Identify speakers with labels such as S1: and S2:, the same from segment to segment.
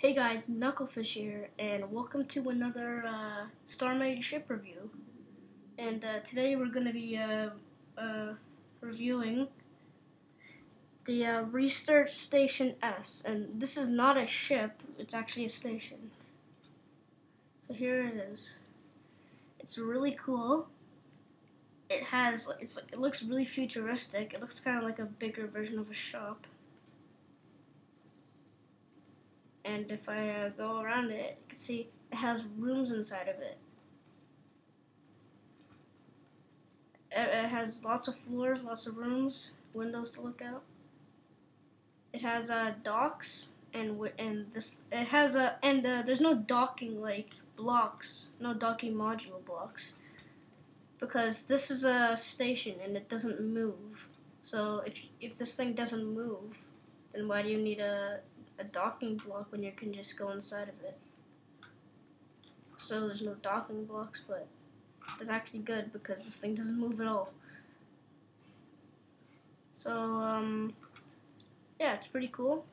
S1: Hey guys, Knucklefish here, and welcome to another uh, StarMade ship review. And uh, today we're going to be uh, uh, reviewing the uh, Research Station S. And this is not a ship, it's actually a station. So here it is. It's really cool. It has, it's it looks really futuristic. It looks kind of like a bigger version of a shop. And if I uh, go around it, you can see it has rooms inside of it. It, has lots of floors, lots of rooms, windows to look out. It has uh, docks and and this it has a and uh, there's no docking like blocks, no docking module blocks, because this is a station and it doesn't move. So if if this thing doesn't move, then why do you need a a docking block when you can just go inside of it. So there's no docking blocks, but it's actually good because this thing doesn't move at all. So, um, yeah, it's pretty cool.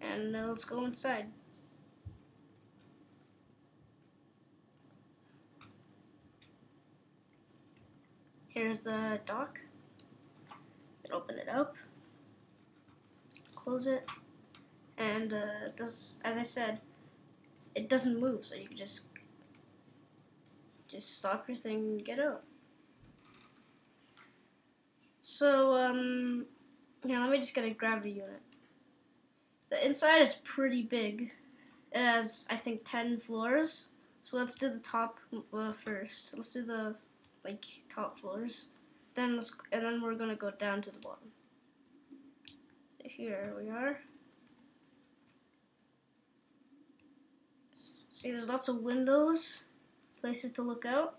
S1: And uh, let's go inside. Here's the dock. Open it up, close it, and uh, does as I said, it doesn't move, so you can just just stop your thing and get out. So um, yeah, let me just get a gravity unit. The inside is pretty big. It has I think ten floors. So let's do the top uh, first. Let's do the like top floors. Then let's and then we're gonna go down to the bottom. So here we are. See, there's lots of windows, places to look out.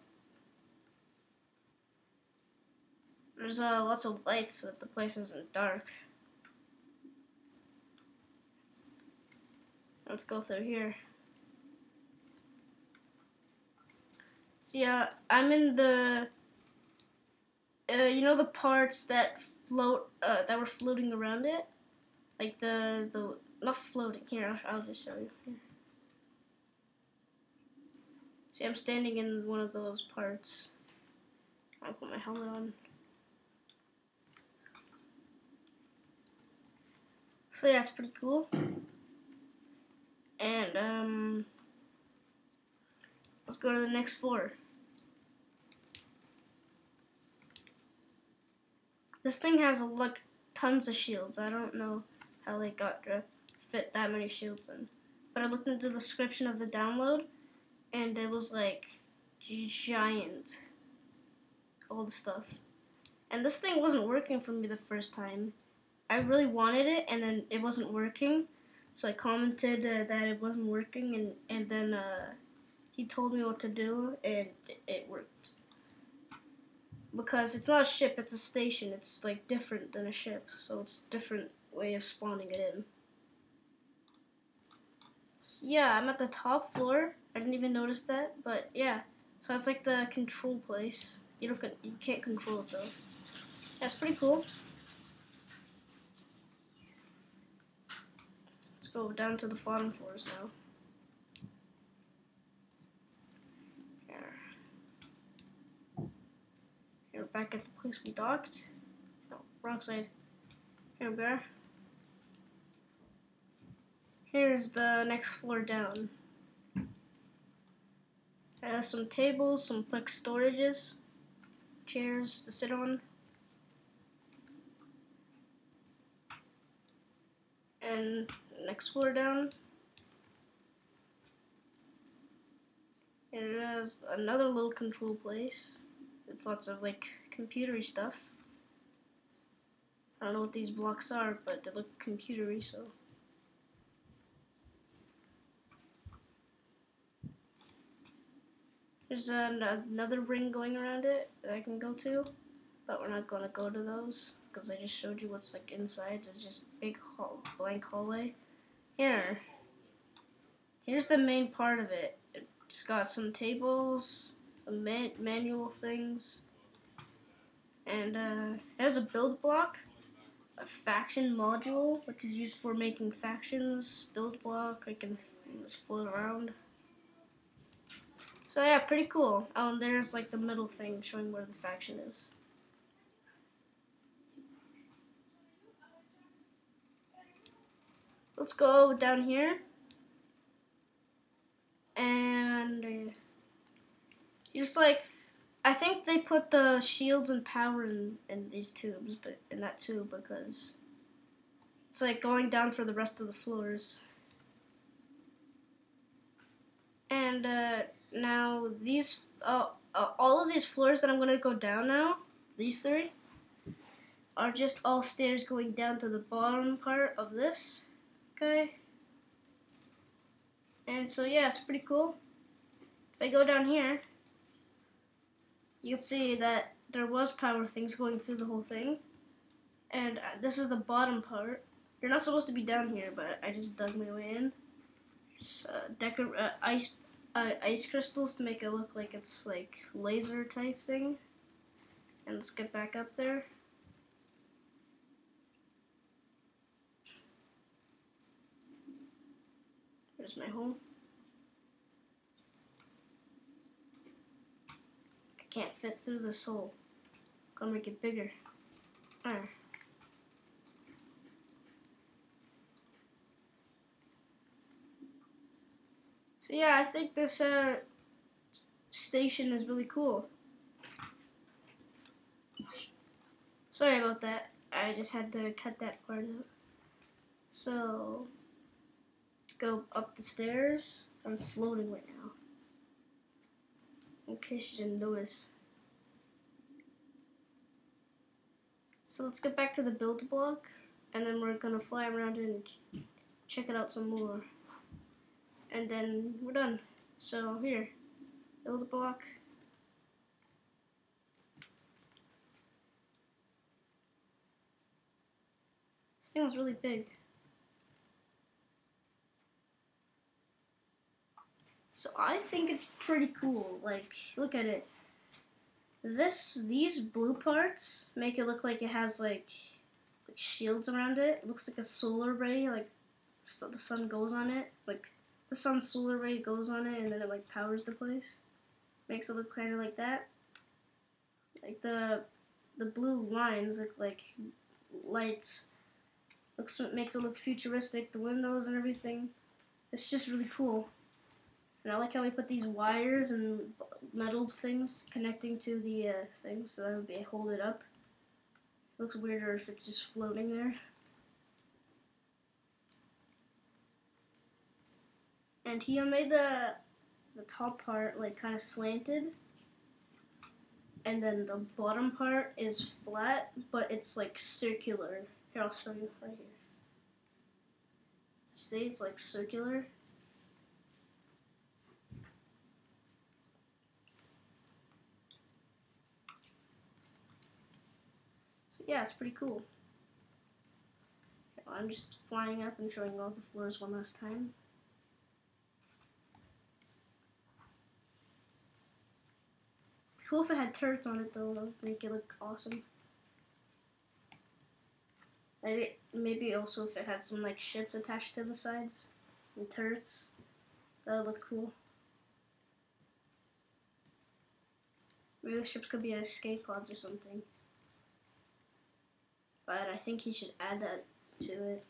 S1: There's uh, lots of lights so that the place isn't dark. Let's go through here. Yeah, I'm in the, uh, you know the parts that float, uh, that were floating around it? Like the, the, not floating, here, I'll, I'll just show you. Here. See, I'm standing in one of those parts. I'll put my helmet on. So yeah, it's pretty cool. And, um, let's go to the next floor. This thing has like tons of shields. I don't know how they got to fit that many shields in. But I looked into the description of the download and it was like giant. All the stuff. And this thing wasn't working for me the first time. I really wanted it and then it wasn't working. So I commented uh, that it wasn't working and, and then uh, he told me what to do and it worked because it's not a ship, it's a station. It's like different than a ship, so it's a different way of spawning it in. So, yeah, I'm at the top floor. I didn't even notice that, but yeah. So it's like the control place. You don't you can't control it though. That's pretty cool. Let's go down to the bottom floors now. back at the place we docked. No, wrong side. Here we are. Here's the next floor down. It has some tables, some flex storages, chairs to sit on. And next floor down. It has another little control place with lots of like computery stuff. I don't know what these blocks are, but they look computery, so. There's an, another ring going around it that I can go to, but we're not going to go to those because I just showed you what's like inside. It's just big hall, blank hallway. Here, here's the main part of it. It's got some tables, man manual things, and uh, it has a build block, a faction module, which is used for making factions, build block, I can just float around. So yeah, pretty cool. Oh, and there's like the middle thing showing where the faction is. Let's go down here. And uh, just like, I think they put the shields and power in, in these tubes, but in that tube because it's like going down for the rest of the floors. And uh, now these, uh, uh, all of these floors that I'm gonna go down now, these three, are just all stairs going down to the bottom part of this. Okay. And so yeah, it's pretty cool. If I go down here, you can see that there was power things going through the whole thing. And uh, this is the bottom part. You're not supposed to be down here, but I just dug my way in. Just, uh, decor uh, ice uh, ice crystals to make it look like it's like laser type thing. And let's get back up there. There's my hole. Can't fit through this hole. Gotta make it bigger. So yeah, I think this uh, station is really cool. Sorry about that. I just had to cut that part out. So, go up the stairs. I'm floating right now. In case you didn't notice. So let's get back to the build block. And then we're to fly around and check it out some more. And then we're done. So here, build block. This thing was really big. So I think it's pretty cool. Like, look at it. This, these blue parts make it look like it has like, like shields around it. It looks like a solar ray, like so the sun goes on it. Like the sun's solar ray goes on it, and then it like powers the place. Makes it look kind of like that. Like the the blue lines look like lights. Looks makes it look futuristic. The windows and everything. It's just really cool. And I like how we put these wires and metal things connecting to the uh, thing so that would be hold it up. Looks weirder if it's just floating there. And he made the the top part like kind of slanted. And then the bottom part is flat, but it's like circular. Here, I'll show you right here. See, it's like circular. Yeah, it's pretty cool. I'm just flying up and showing all the floors one last time. Cool if it had turrets on it though, that would make it look awesome. Maybe, maybe also if it had some like ships attached to the sides and turrets, that would look cool. Maybe the ships could be escape pods or something. But I think you should add that to it.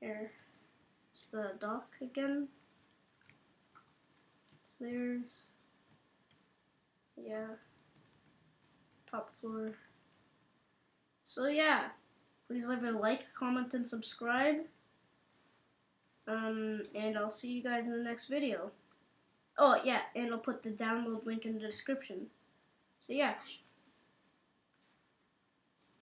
S1: Here. It's the dock again. There's, yeah, top floor. So yeah, please leave a like, comment, and subscribe. Um, and I'll see you guys in the next video. Oh yeah, and I'll put the download link in the description. So yeah,